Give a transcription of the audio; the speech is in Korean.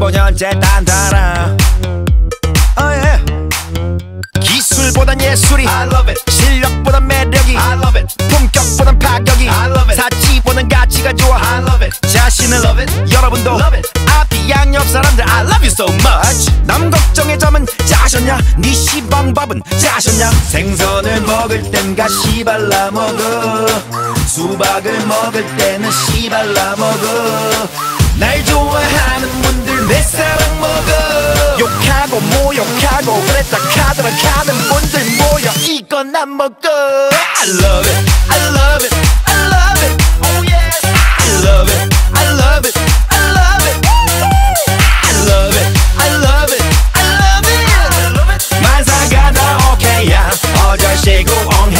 15년째 단단하 oh, yeah. 기술보단 예술이 I love it. 실력보단 매력이 I love it. 품격보단 파격이 I love it. 사치보단 가치가 좋아 I love it. 자신을 Love it. 여러분도 Love it. 앞뒤 양옆 사람들 I love you so much 남 걱정의 점은 짜셨냐 네 시방밥은 짜셨냐 생선을 먹을 땐 가 시 발라 먹어 수박을 먹을 때는 씨 발라 먹어 분들 모여 먹어. I love it, I love it, I love it. Oh yeah I love it, I love it, I love it. I love it, I love it, I love it. 만사가 다 오케이야. 어쩔 시고 엉해.